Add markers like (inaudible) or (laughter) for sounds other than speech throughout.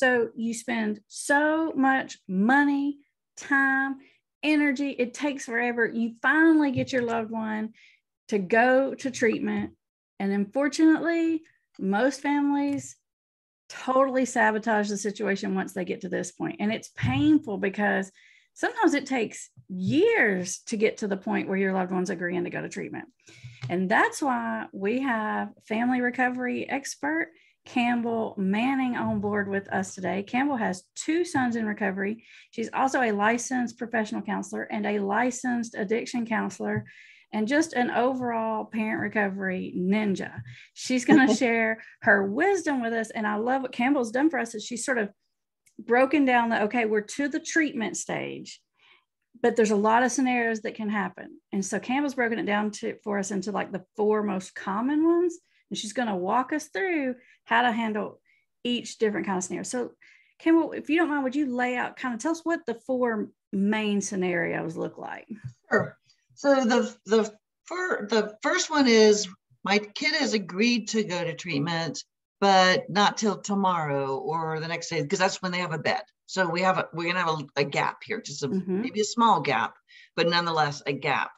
So you spend so much money, time, energy. It takes forever. You finally get your loved one to go to treatment. And unfortunately, most families totally sabotage the situation once they get to this point. And it's painful because sometimes it takes years to get to the point where your loved one's agreeing to go to treatment. And that's why we have family recovery expert Campbell Manning on board with us today. Campbell has two sons in recovery. She's also a licensed professional counselor and a licensed addiction counselor and just an overall parent recovery ninja. She's going (laughs) to share her wisdom with us. And I love what Campbell's done for us is she's sort of broken down that, okay, we're to the treatment stage, but there's a lot of scenarios that can happen. And so Campbell's broken it down to, for us into like the four most common ones. And she's going to walk us through how to handle each different kind of scenario. So Campbell, if you don't mind, would you lay out kind of tell us what the four main scenarios look like? Sure. So the the fir- the first one is my kid has agreed to go to treatment, but not till tomorrow or the next day because that's when they have a bed. So we have a we're gonna have a, a gap here, just a, mm-hmm. maybe a small gap, but nonetheless a gap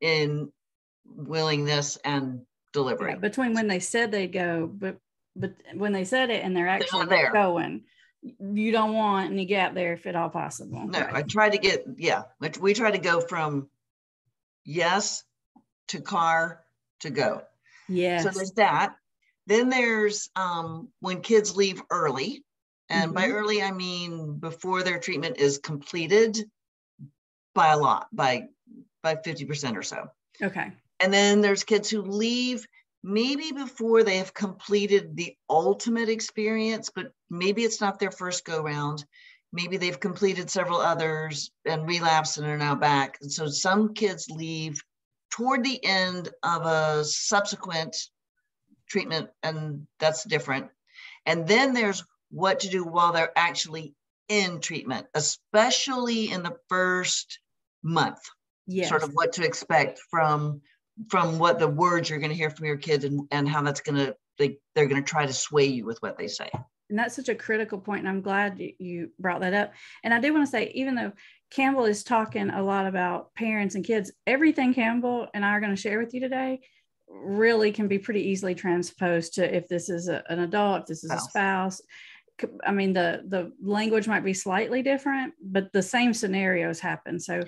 in willingness and delivery yeah, between when they said they'd go, but but when they said it and they're actually they're going you don't want any gap there if at all possible. No, right. I try to get, yeah, we try to go from yes to car to go. Yeah. So there's that. Then there's um, when kids leave early. And mm-hmm. by early, I mean before their treatment is completed by a lot, by by 50% or so. Okay. And then there's kids who leave maybe before they have completed the ultimate experience, but maybe it's not their first go round maybe they've completed several others and relapsed and are now back. And so some kids leave toward the end of a subsequent treatment, and that's different. And then there's what to do while they're actually in treatment, especially in the first month. Yes. Sort of what to expect from from what the words you're going to hear from your kids and, and how that's going to they, they're going to try to sway you with what they say. And that's such a critical point and i'm glad you brought that up. And i do want to say even though campbell is talking a lot about parents and kids everything campbell and i are going to share with you today really can be pretty easily transposed to if this is a, an adult if this is a spouse. i mean the the language might be slightly different but the same scenarios happen. So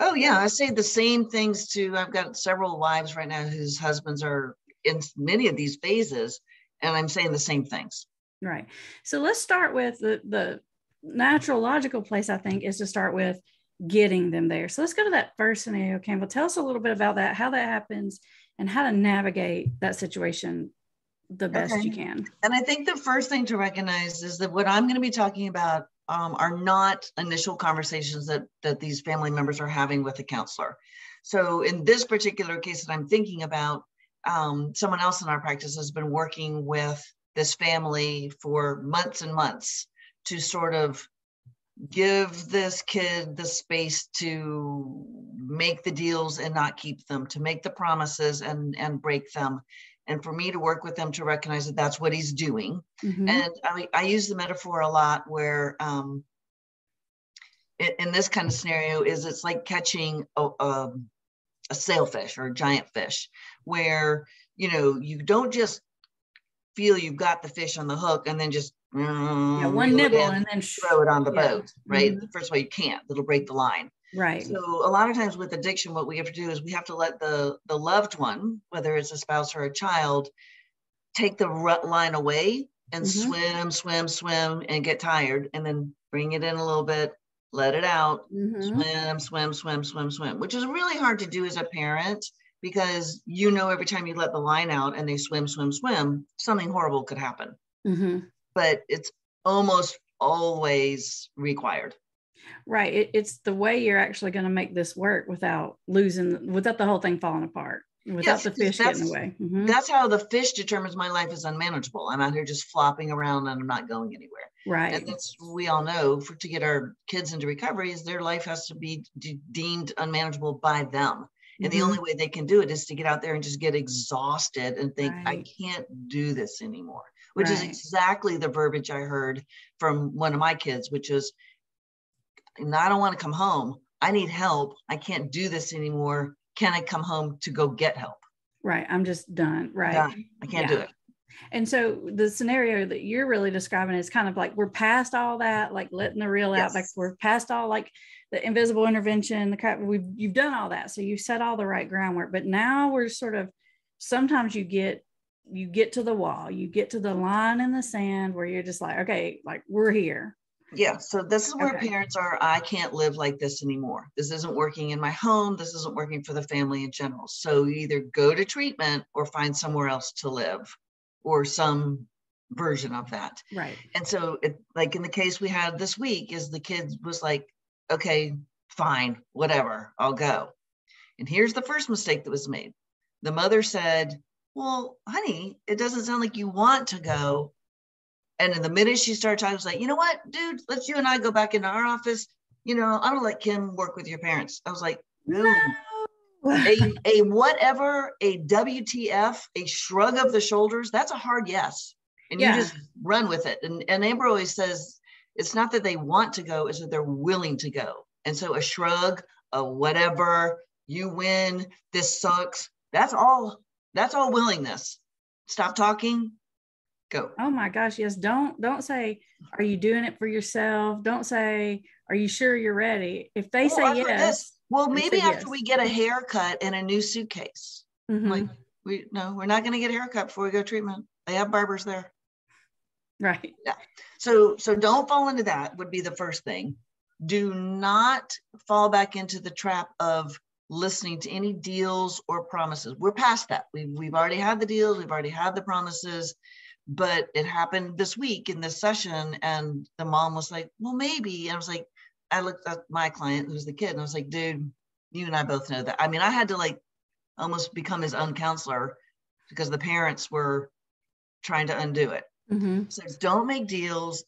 oh yeah i say the same things to i've got several wives right now whose husbands are in many of these phases and i'm saying the same things Right. So let's start with the, the natural logical place, I think, is to start with getting them there. So let's go to that first scenario, Campbell. Tell us a little bit about that, how that happens, and how to navigate that situation the best okay. you can. And I think the first thing to recognize is that what I'm going to be talking about um, are not initial conversations that that these family members are having with a counselor. So in this particular case that I'm thinking about, um, someone else in our practice has been working with this family for months and months to sort of give this kid the space to make the deals and not keep them to make the promises and and break them and for me to work with them to recognize that that's what he's doing mm-hmm. and I, I use the metaphor a lot where um, in, in, this kind of scenario is it's like catching a, a, a sailfish or a giant fish where you know you don't just feel you've got the fish on the hook and then just mm, yeah, one nibble and then throw it on the yeah. boat, right? Mm-hmm. First of all, you can't, it'll break the line. Right. So a lot of times with addiction, what we have to do is we have to let the the loved one, whether it's a spouse or a child, take the rut line away and mm-hmm. swim, swim, swim, and get tired, and then bring it in a little bit, let it out, mm-hmm. swim, swim, swim, swim, swim, which is really hard to do as a parent because you know every time you let the line out and they swim, swim, swim, something horrible could happen. Mm-hmm. But it's almost always required. Right. It, it's the way you're actually going to make this work without losing, without the whole thing falling apart, without yes, the fish getting away. Mm-hmm. That's how the fish determines my life is unmanageable. I'm out here just flopping around and I'm not going anywhere. Right. And that's we all know for to get our kids into recovery is their life has to be de- deemed unmanageable by them And the Mhm. only way they can do it is to get out there and just get exhausted and think, I can't do this anymore, which is exactly the verbiage I heard from one of my kids, which is, I don't want to come home. I need help. I can't do this anymore. Can I come home to go get help? Right. I'm just done. Right. Done. I can't do it. And so the scenario that you're really describing is kind of like we're past all that, like letting the reel out, like we're past all like the invisible intervention, the crap. We've you've done all that, so you've set all the right groundwork. But now we're sort of sometimes you get you get to the wall, you get to the line in the sand where you're just like, okay, like we're here. Yeah. So this is where Okay. parents are. I can't live like this anymore. This isn't working in my home. This isn't working for the family in general. So either go to treatment or find somewhere else to live or some version of that. Right. And so it like in the case we had this week is the kid was like, okay, fine, whatever, I'll go. And here's the first mistake that was made. The mother said, well, honey, it doesn't sound like you want to go. And in the minute she started talking, I was like, you know what, dude, let's you and I go back into our office. You know, I'm gonna let Kim work with your parents. I was like, no. a, (laughs) a whatever, a WTF, a shrug of the shoulders, that's a hard yes. And Yeah. you just run with it. And, and Amber always says it's not that they want to go, it's that they're willing to go. And so a shrug, a whatever, you win, this sucks. That's all, that's all willingness. Stop talking, go. Oh my gosh, yes. Don't don't say, are you doing it for yourself? Don't say, are you sure you're ready? If they Oh, say yes, this. Well, maybe after yes. we get a haircut and a new suitcase. mhm, Like we no, we're not going to get a haircut before we go to treatment. They have barbers there. right. Yeah. So so don't fall into that would be the first thing. Do not fall back into the trap of listening to any deals or promises. We're past that. We've we've already had the deals, we've already had the promises, but it happened this week in this session and the mom was like, "Well, maybe." And I was like, I looked at my client who's the kid and I was like, "Dude, you and I both know that." I mean, I had to like almost become his own counselor because the parents were trying to undo it. Mhm. So don't make deals.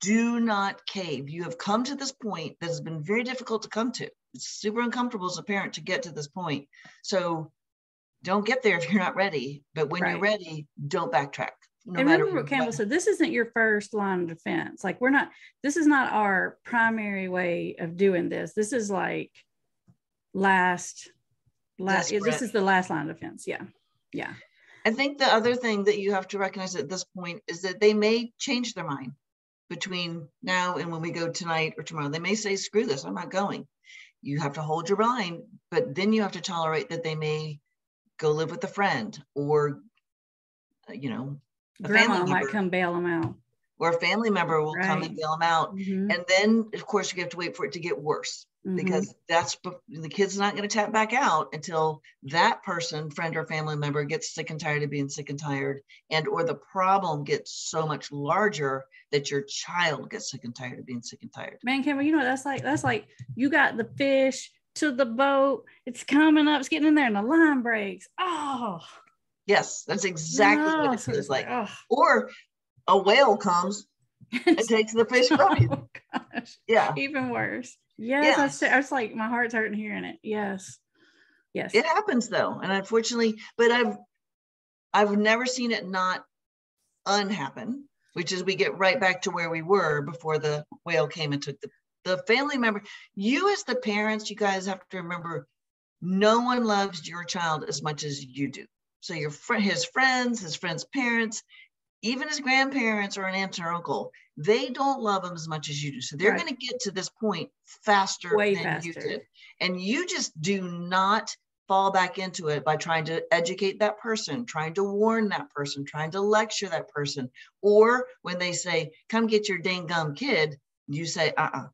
Do not cave. You have come to this point that has been very difficult to come to. It's super uncomfortable as a parent to get to this point. So don't get there if you're not ready. But when you're ready, don't backtrack. No and remember what Campbell said, this isn't your first line of defense. Like we're not, this is not our primary way of doing this. This is like last, last, this is the last line of defense. Yeah. Yeah. I think the other thing that you have to recognize at this point is that they may change their mind between now and when we go tonight or tomorrow. They may say, screw this, I'm not going. You have to hold your line, but then you have to tolerate that they may go live with a friend or, uh, you know, a Grandma family might come bail them out. or a family member will come and bail them out. Mhm, And then, of course, you have to wait for it to get worse mhm. because that's the kid's not going to tap back out until that person friend or family member gets sick and tired of being sick and tired and or the problem gets so much larger that your child gets sick and tired of being sick and tired man, Campbell, you know, what that's like, that's like you got the fish to the boat. It's coming up, it's getting in there and the line breaks. Oh, yes that's exactly no. what it feels it's like oh. or a whale comes and (laughs) takes the fish from you (laughs) oh yeah even worse. Yes, Yes. that's I was like my heart's hurting hearing it. Yes, yes. it happens though and unfortunately but i've i've never seen it not unhappen which is we get right back to where we were before the whale came and took the the family member you as the parents you guys have to remember no one loves your child as much as you do so your friend his friends his friends parents even his grandparents or an aunt or uncle they don't love him as much as you do so they're Right. going to get to this point faster Way than you faster. did and you just do not fall back into it by trying to educate that person, trying to warn that person, trying to lecture that person. Or when they say, come get your dang gum kid, you say, uh uh-uh,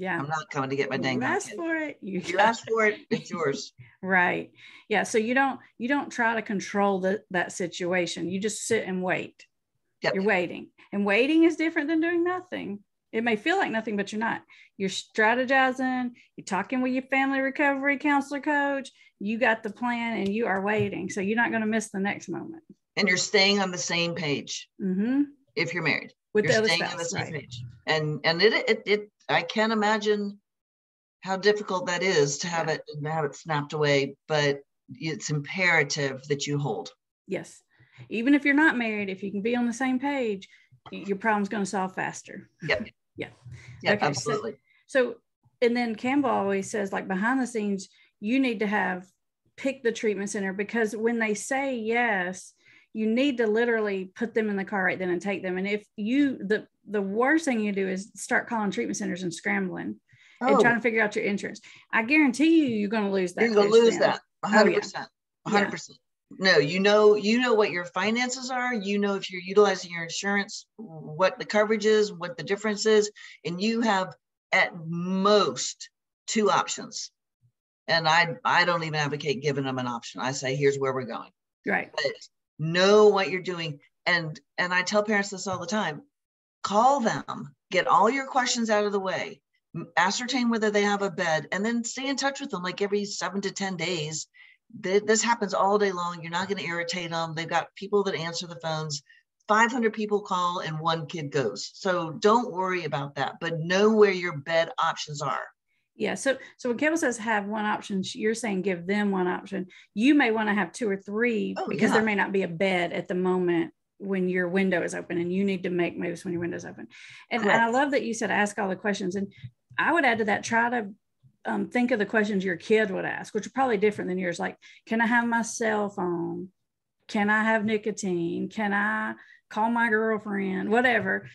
yeah. I'm not coming to get my dang you kid. for it. (laughs) You, You asked for it, it's yours. (laughs) right. Yeah. So you don't you don't try to control the, that situation. You just sit and wait. Yep. You're waiting, and waiting is different than doing nothing. It may feel like nothing, but you're not. You're strategizing. You're talking with your family recovery counselor coach. You got the plan, and you are waiting. So you're not going to miss the next moment. And you're staying on the same page hmm if you're married. With you're the other staying on the same right? page. And and it, it it I can't imagine how difficult that is to have Yeah. it have it snapped away, but it's imperative that you hold. Yes. Even if you're not married, if you can be on the same page, your problem's going to solve faster. Yep. (laughs) Yeah. Yeah, Okay, so- absolutely. So, and then Campbell always says, like behind the scenes, you need to have pick the treatment center because when they say yes, you need to literally put them in the car right then and take them. And if you, the the worst thing you do is start calling treatment centers and scrambling and Oh, trying to figure out your insurance. I guarantee you, you're going to lose that. you're gonna lose down. that. Oh, hundred yeah. percent. hundred percent. No, you know, you know what your finances are. You know if you're utilizing your insurance, what the coverage is, what the difference is, and you have at most two options. And I, I don't even advocate giving them an option. I say, here's where we're going. Right. But know what you're doing, and and I tell parents this all the time. Call them, get all your questions out of the way, ascertain whether they have a bed, and then stay in touch with them like every seven to ten days this happens all day long. You're not going to irritate them. They've got people that answer the phones. 500 people call and one kid goes. So don't worry about that, but know where your bed options are. Yeah. So so when Campbell says have one option, you're saying give them one option. You may want to have two or three Oh, because yeah. there may not be a bed at the moment when your window is open and you need to make moves when your window is open. And, and I love that you said ask all the questions. And I would add to that, try to um, think of the questions your kid would ask, which are probably different than yours. Like, can I have my cell phone? Can I have nicotine? Can I call my girlfriend? Whatever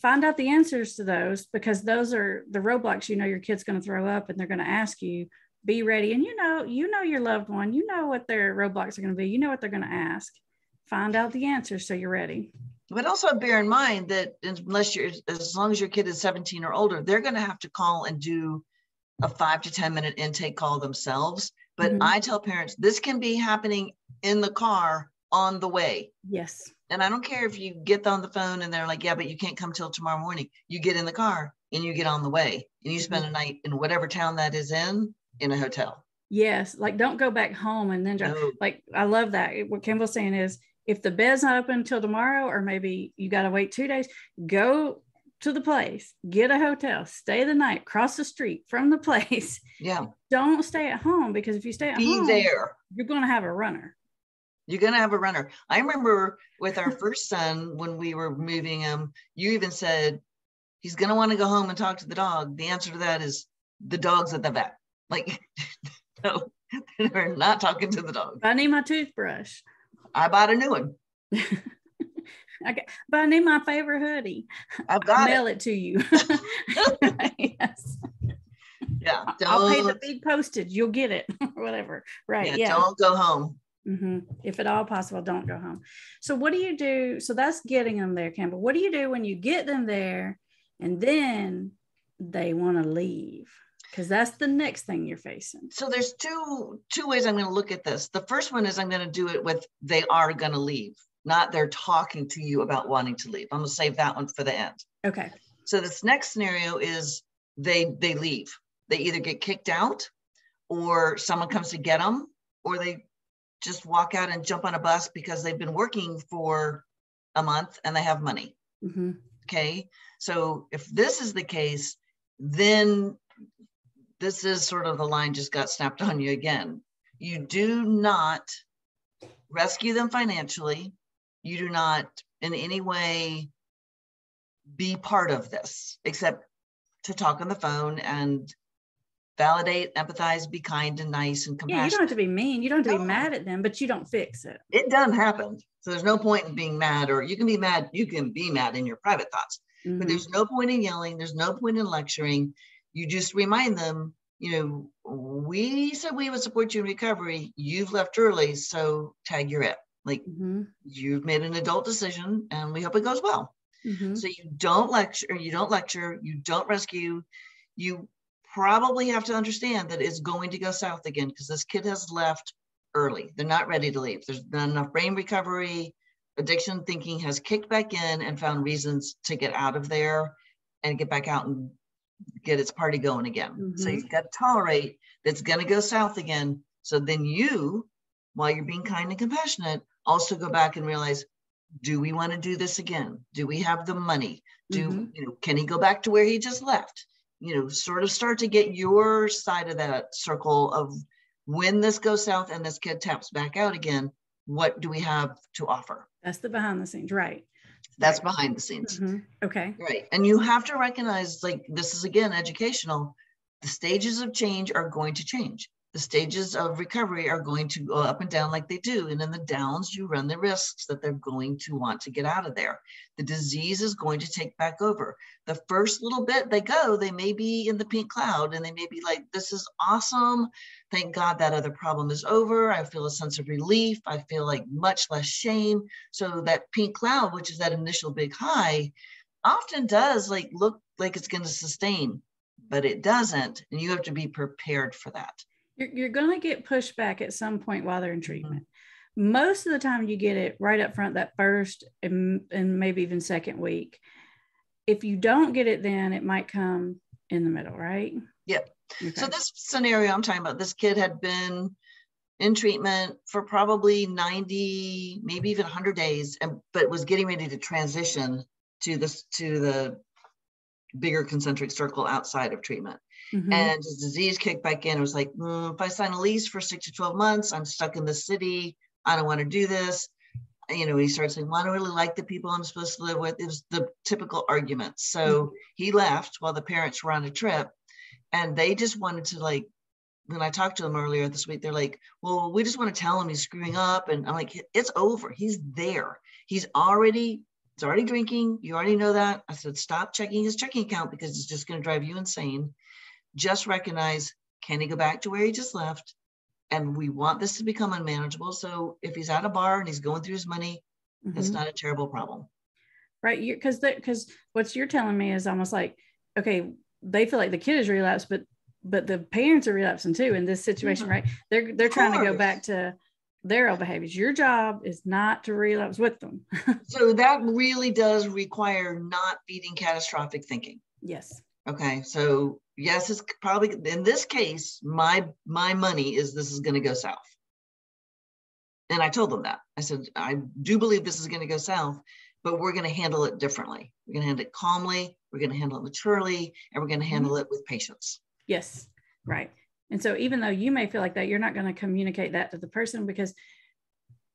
find out the answers to those because those are the roadblocks you know your kid's going to throw up and they're going to ask you be ready and you know you know your loved one you know what their roadblocks are going to be you know what they're going to ask find out the answers so you're ready But also bear in mind that unless you're, as long as your kid is 17 or older, they're going to have to call and do a five to 10 minute intake call themselves. But Mhm. I tell parents this can be happening in the car on the way. yes. And I don't care if you get on the phone and they're like, yeah, but you can't come till tomorrow morning. You get in the car and you get on the way. And you spend mm-hmm. a night in whatever town that is in, in a hotel. yes. Like don't go back home and then drive. No, like i love that. What Campbell's saying is if the bed's not open until tomorrow or maybe you got to wait two days go to the place get a hotel stay the night cross the street from the (laughs) place. Yeah, don't stay at home because if you stay at be home there. you're going to have a runner You're going to have a runner. I remember with our first son, when we were moving him, you even said, he's going to want to go home and talk to the dog. The answer to that is the dog's at the vet. Like, (laughs) no, (laughs) we're not talking to the dog. I need my toothbrush. I bought a new one. (laughs) Okay, but I need my favorite hoodie. I've got it. Mail it. to you. yes. Yeah. I'll pay the big postage. You'll get it. or Whatever. Right. yeah, Yeah. don't go home. Mhm. If at all possible, don't go home. So what do you do? So that's getting them there, Campbell. What do you do when you get them there and then they want to leave? Because that's the next thing you're facing. so there's two two ways i'm going to look at this the first one is i'm going to do it with they are going to leave not they're talking to you about wanting to leave i'm going to save that one for the end Okay. so this next scenario is they they leave they either get kicked out or someone comes to get them or they just walk out and jump on a bus because they've been working for a month and they have money hmm Okay. So if this is the case, then this is sort of the line just got snapped on you again. You do not rescue them financially. You do not in any way be part of this except to talk on the phone and validate, empathize, be kind and nice and compassionate. Yeah, you don't have to be mean. You don't have to be mad at them, but you don't fix it. it done happened. So there's no point in being mad, or you can be mad, you can be mad in your private thoughts. but Mhm. there's no point in yelling there's no point in lecturing you just remind them you know we said we would support you in recovery you've left early so tag you're it like Mhm. you've made an adult decision and we hope it goes well Mhm. so you don't lecture you don't lecture you don't rescue you probably have to understand that it's going to go south again because this kid has left early. They're not ready to leave. There's not enough brain recovery. Addiction thinking has kicked back in and found reasons to get out of there and get back out and get its party going again. So Mhm. you've got to tolerate that's going to go south again. So then you while you're being kind and compassionate also go back and realize do we want to do this again? Do we have the money? Do Mhm. you know can he go back to where he just left you know, sort of start to get your side of that circle of when this goes south and this kid taps back out again, what do we have to offer? That's the behind the scenes, right? That's behind the scenes. Mhm. Okay. Right. And you have to recognize like this is again educational. The stages of change are going to change. The stages of recovery are going to go up and down like they do. And in the downs, you run the risks that they're going to want to get out of there. The disease is going to take back over. The first little bit they go, they may be in the pink cloud and they may be like, this is awesome. Thank God that other problem is over. I feel a sense of relief. I feel like much less shame. So that pink cloud, which is that initial big high, often does like look like it's going to sustain, but it doesn't. And you have to be prepared for that. You're, you're going to get pushback at some point while they're in Mm-hmm. treatment. Most of the time, you get it right up front that first and, and maybe even second week. If you don't get it then, it might come in the middle, right? Yep. Okay. So this scenario I'm talking about, this kid had been in treatment for probably 90, maybe even 100 days, and but was getting ready to transition to this to the bigger concentric circle outside of treatment. Mhm. And his disease kicked back in. It was like, "Mm, if I sign a lease for six to 12 months, I'm stuck in the city. I don't want to do this. You know, he started saying, well, I don't really like the people I'm supposed to live with. It was the typical argument. So he left while the parents were on a trip and they just wanted to like, when I talked to them earlier this week, they're like, well, we just want to tell him he's screwing up. And I'm like, it's over. He's there. He's already, he's already drinking. You already know that. I said, stop checking his checking account because it's just going to drive you insane. Just recognize, can he go back to where he just left? And we want this to become unmanageable. So if he's at a bar and he's going through his money, that's Mhm. not a terrible problem. right you because because what you're telling me is almost like okay they feel like the kid is relapsed but but the parents are relapsing too in this situation Mhm. right they're they're trying to go back to their old behaviors your job is not to relapse with them (laughs) So that really does require not feeding catastrophic thinking. yes Okay, so yes, it's probably in this case, my my money is this is going to go south. And I told them that. I said, I do believe this is going to go south, but we're going to handle it differently. We're going to handle it calmly, we're going to handle it maturely, and we're going to mm-hmm. handle it with patience. yes right and so even though you may feel like that you're not going to communicate that to the person because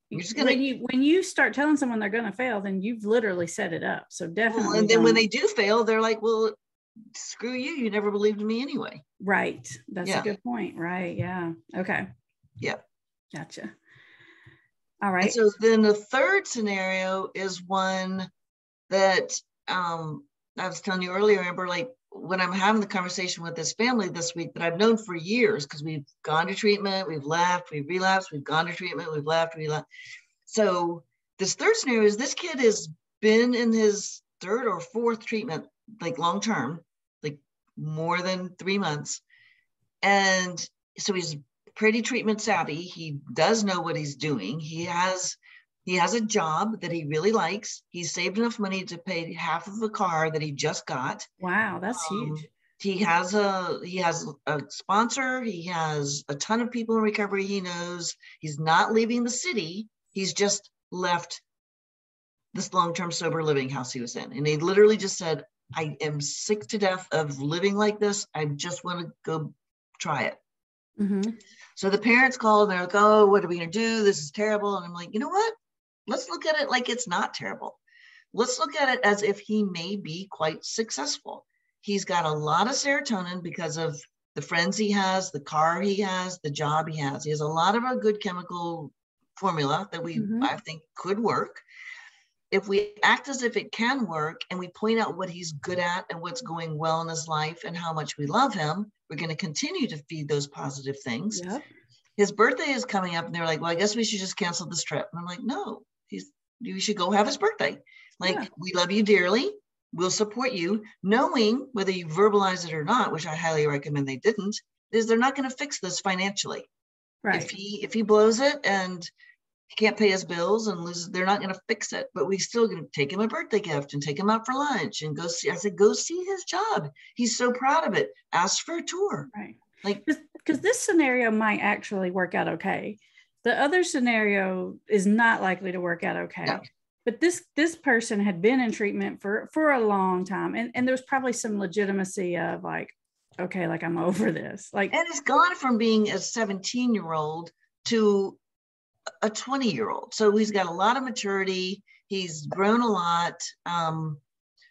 You're just gonna- when you when you start telling someone they're going to fail then you've literally set it up so definitely Well, and then when they do fail, they're like, well, screw you. You never believed in me anyway. Right. That's Yeah. a good point. Right. Yeah. Okay. Yeah. Gotcha. All right. And so then the third scenario is one that um, I was telling you earlier, Amber, like when I'm having the conversation with this family this week that I've known for years, because we've gone to treatment, we've left, we've relapsed, we've gone to treatment, we've left, we left. So this third scenario is this kid has been in his third or fourth treatment, like long term, like more than three months. And so he's pretty treatment savvy. He does know what he's doing. He has he has a job that he really likes. He's saved enough money to pay half of a car that he just got. Wow. That's Um, huge. He has a he has a sponsor. He has a ton of people in recovery he knows. He's not leaving the city. He's just left this long-term sober living house he was in. And he literally just said, I am sick to death of living like this. I just want to go try it. Mhm. So the parents called and they're like, oh, what are we going to do? This is terrible. And I'm like, you know what? Let's look at it like it's not terrible. Let's look at it as if he may be quite successful. He's got a lot of serotonin because of the friends he has, the car he has, the job he has. He has a lot of a good chemical formula that we, Mhm. I think, could work. If we act as if it can work and we point out what he's good at and what's going well in his life and how much we love him, we're going to continue to feed those positive things Yep. his birthday is coming up and they're like well i guess we should just cancel this trip and i'm like no he's you should go have his birthday like Yeah. we love you dearly we'll support you knowing whether you verbalize it or not which i highly recommend they didn't is they're not going to fix this financially Right. if he if he blows it and he can't pay his bills and loses they're not going to fix it but we still going to take him a birthday gift and take him out for lunch and go see i said go see his job he's so proud of it ask for a tour right. like Because this scenario might actually work out okay. The other scenario is not likely to work out okay. No. But this this person had been in treatment for for a long time, and and there's probably some legitimacy of like, okay, like I'm over this. Like, and it's gone from being a 17 year old to a 20 year old. So he's got a lot of maturity. He's grown a lot. Um,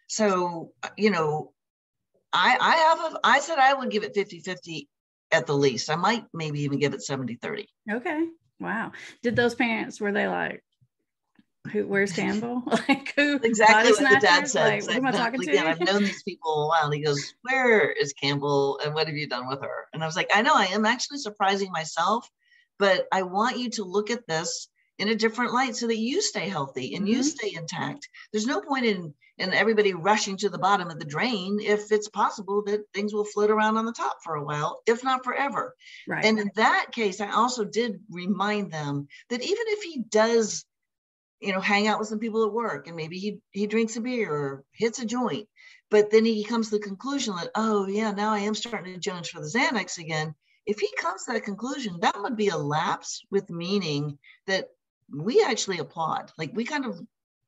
so, you know, I, I have a, I said I would give it 50 50 at the least. I might maybe even give it 70 30. Okay. Wow. Did those parents, were they like, who where's (laughs) Campbell? like who exactly what the dad said. Like, exactly. am I talking to? I've known these people a while. And he goes, Where is Campbell? And what have you done with her? And I was like, I know I am actually surprising myself, but I want you to look at this in a different light so that you stay healthy and mm-hmm. you stay intact. There's no point in in everybody rushing to the bottom of the drain if it's possible that things will float around on the top for a while, if not forever. Right. And in that case, I also did remind them that even if he does you know, hang out with some people at work and maybe he he drinks a beer or hits a joint. But then he comes to the conclusion that, oh yeah, now I am starting to Jones for the Xanax again. If he comes to that conclusion, that would be a lapse with meaning that we actually applaud. Like we kind of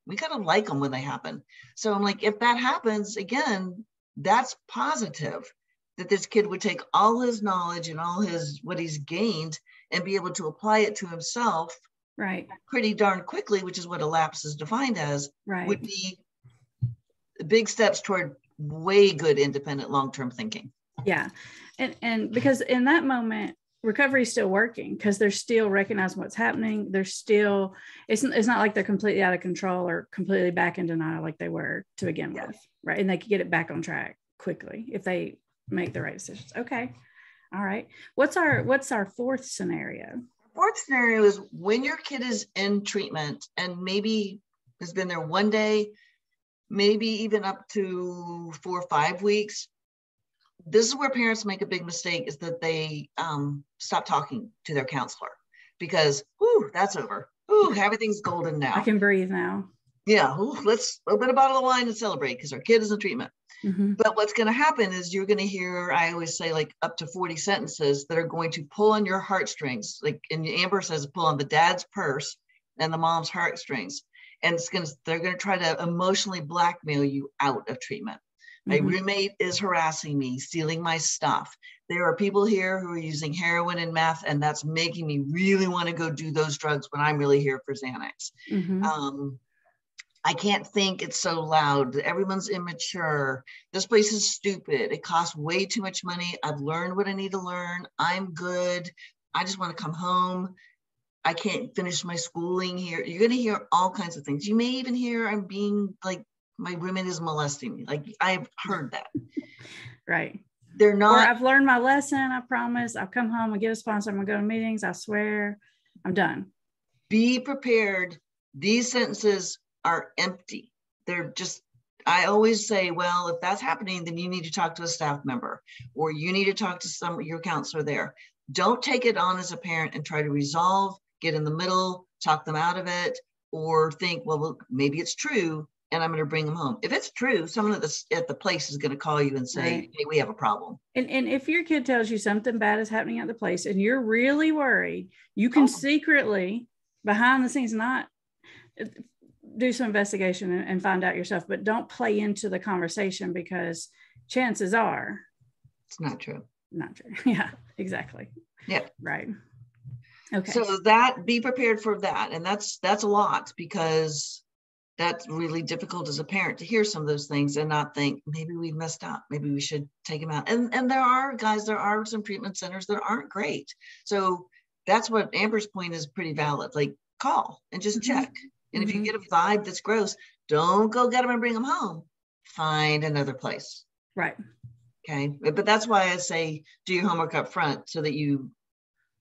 we kind of like them when they happen. So I'm like, if that happens again, that's positive that this kid would take all his knowledge and all his what he's gained and be able to apply it to himself right pretty darn quickly which is what a lapse is defined as right would be big steps toward way good independent long-term thinking yeah and and because in that moment recovery is still working because they're still recognizing what's happening. They're still it's, it's not like they're completely out of control or completely back in denial like they were to begin yeah. with right? And they can get it back on track quickly if they make the right decisions. Okay. All right. What's our what's our fourth scenario? Fourth scenario is when your kid is in treatment and maybe has been there one day, maybe even up to four or five weeks. This is where parents make a big mistake is that they um, stop talking to their counselor because, whoo, that's over. Ooh, everything's golden now. I can breathe now. Yeah, ooh, let's open a bottle of wine and celebrate because our kid is in treatment. Mm-hmm. But what's going to happen is you're going to hear, I always say, like up to 40 sentences that are going to pull on your heartstrings. Like, and Amber says, pull on the dad's purse and the mom's heartstrings. And it's going to, they're going to try to emotionally blackmail you out of treatment. Mm-hmm. My roommate is harassing me, stealing my stuff. There are people here who are using heroin and meth, and that's making me really want to go do those drugs when I'm really here for Xanax. Mm-hmm. Um, I can't think. It's so loud. Everyone's immature. This place is stupid. It costs way too much money. I've learned what I need to learn. I'm good. I just want to come home. I can't finish my schooling here. You're going to hear all kinds of things. You may even hear I'm being like, my women is molesting me. Like I've heard that. (laughs) right. They're not. Or I've learned my lesson. I promise. I'll come home and get a sponsor. I'm going to go to meetings. I swear I'm done. Be prepared. These sentences are empty. They're just, I always say, well, if that's happening, then you need to talk to a staff member or you need to talk to some your counselor there. Don't take it on as a parent and try to resolve, get in the middle, talk them out of it, or think, well, maybe it's true and I'm going to bring them home. If it's true, someone at the at the place is going to call you and say, right. "Hey, we have a problem." And and if your kid tells you something bad is happening at the place and you're really worried, you can oh. secretly behind the scenes not uh, do some investigation and, and find out yourself, but don't play into the conversation because chances are it's not true. Not true. (laughs) Yeah, exactly. Yeah. Right. Okay. So that be prepared for that. And that's that's a lot because that's really difficult as a parent to hear some of those things and not think maybe we messed up maybe we should take him out and and there are guys there are some treatment centers that aren't great so that's what amber's point is pretty valid like call and just mm-hmm. check and if you mm-hmm. get a vibe that's gross, don't go get them and bring them home. Find another place. Right. Okay. But that's why I say do your homework up front so that you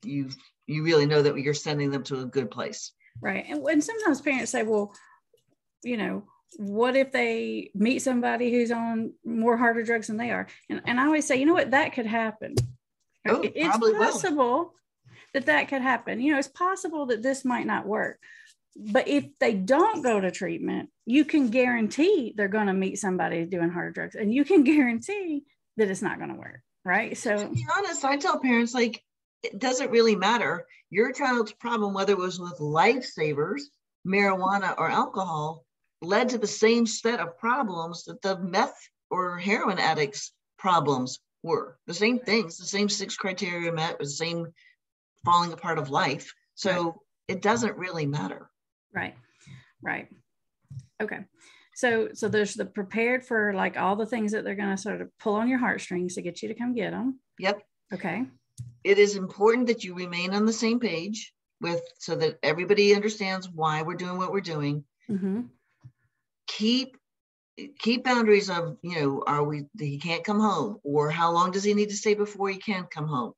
you you really know that you're sending them to a good place. Right. And when sometimes parents say, well, you know, what if they meet somebody who's on more harder drugs than they are? And, and I always say, you know what, that could happen. Oh, it's possible will. that that could happen. You know, it's possible that this might not work. But if they don't go to treatment, you can guarantee they're going to meet somebody doing hard drugs and you can (laughs) guarantee that it's not going to work. Right. So, to be honest, I tell parents, like, it doesn't really matter. Your child's problem, whether it was with lifesavers, marijuana, or alcohol, led to the same set of problems that the meth or heroin addicts' problems were the same things, the same six criteria met, the same falling apart of life. So right. it doesn't really matter. Right. Right. Okay. So so there's the prepared for like all the things that they're going to sort of pull on your heartstrings to get you to come get them. Yep. Okay. It is important that you remain on the same page with so that everybody understands why we're doing what we're doing. Mm-hmm. Keep keep boundaries of you know are we he can't come home or how long does he need to stay before he can come home?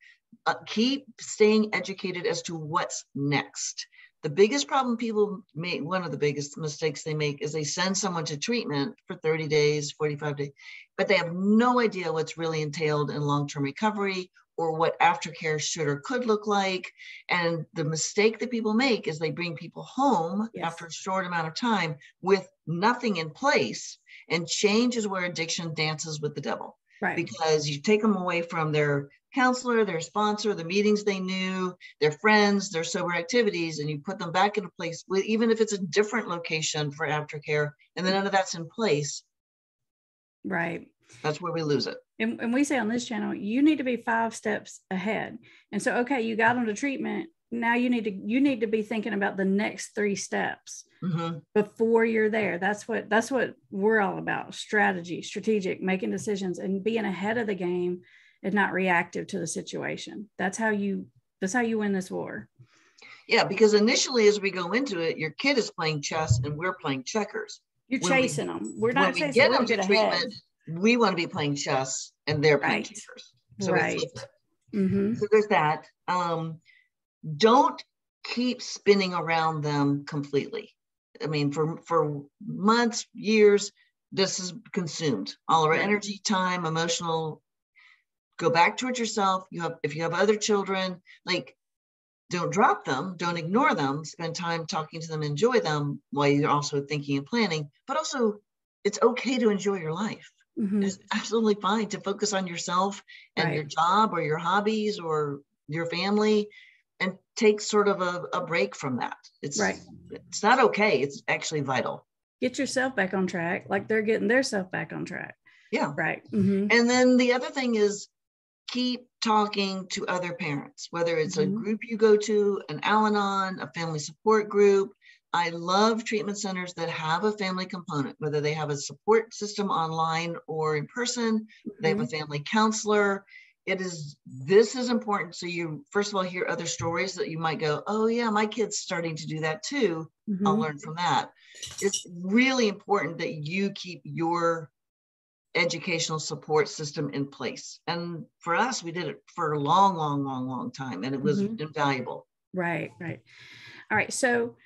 Uh, keep staying educated as to what's next the biggest problem people make one of the biggest mistakes they make is they send someone to treatment for 30 days 45 days but they have no idea what's really entailed in long-term recovery or what aftercare should or could look like. And the mistake that people make is they bring people home yes. after a short amount of time with nothing in place. And change is where addiction dances with the devil. Right. Because you take them away from their counselor, their sponsor, the meetings they knew, their friends, their sober activities, and you put them back in a place, with, even if it's a different location for aftercare, and then none of that's in place. Right. That's where we lose it. And, and we say on this channel, you need to be five steps ahead. And so, okay, you got them to treatment. Now you need to you need to be thinking about the next three steps mm-hmm. before you're there. That's what that's what we're all about: strategy, strategic, making decisions, and being ahead of the game and not reactive to the situation. That's how you that's how you win this war. Yeah, because initially, as we go into it, your kid is playing chess and we're playing checkers. You're when chasing we, them. We're not when we get them to treatment. We want to be playing chess and they're playing right. checkers. So right. Mm-hmm. So there's that. Um, don't keep spinning around them completely. I mean, for for months, years, this is consumed. All of our energy, time, emotional. Go back towards yourself. You have if you have other children, like don't drop them, don't ignore them. Spend time talking to them, enjoy them while you're also thinking and planning. But also, it's okay to enjoy your life. Mm-hmm. It's absolutely fine to focus on yourself and right. your job or your hobbies or your family and take sort of a, a break from that. It's right. It's not okay. It's actually vital. Get yourself back on track, like they're getting their self back on track. Yeah. Right. Mm-hmm. And then the other thing is keep talking to other parents, whether it's mm-hmm. a group you go to, an Al Anon, a family support group, I love treatment centers that have a family component, whether they have a support system online or in person, mm-hmm. they have a mm-hmm. family counselor. It is, this is important. So you, first of all, hear other stories that you might go, oh, yeah, my kid's starting to do that too. Mm-hmm. I'll learn from that. It's really important that you keep your educational support system in place. And for us, we did it for a long, long, long, long time, and it was mm-hmm. invaluable. Right, right. All right. So,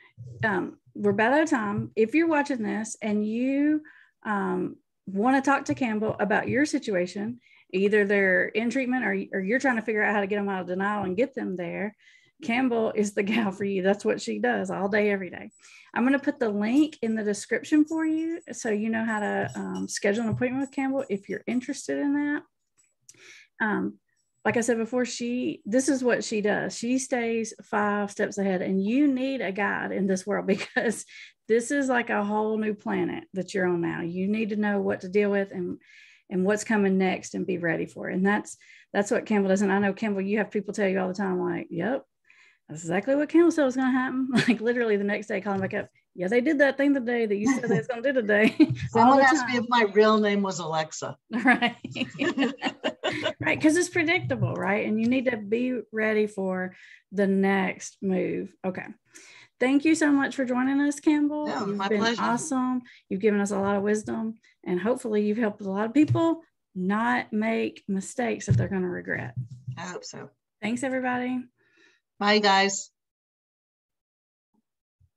um, we're about out of time. If you're watching this and you um, want to talk to Campbell about your situation, either they're in treatment or, or you're trying to figure out how to get them out of denial and get them there, Campbell is the (laughs) gal for you. That's what she does all day, every day. I'm going to put the link in the description for you so you know how to um, schedule an appointment with Campbell if you're interested in that. Um, like I said before, she this is what she does. She stays five steps ahead, and you need a guide in this world (laughs) because this is like a whole new planet that you're on now. You need to know what to deal with and and what's coming next and be ready for it. And that's that's what Campbell does. And I know Campbell, you have people tell you all the time, like, "Yep, that's exactly what Campbell said was going to happen." (laughs) Like literally the next day, calling back up, yeah, they did that thing today that you said they was going to do today. (laughs) Someone asked me if my real name was Alexa. (laughs) Right. right. Because it's predictable, right? And you need to be ready for the next move. Okay. Thank you so much for joining us, Campbell. Yeah, you've my been pleasure. awesome. You've given us a lot of wisdom, and hopefully, you've helped a lot of people not make mistakes that they're going to regret. I hope so. Thanks, everybody. Bye, guys.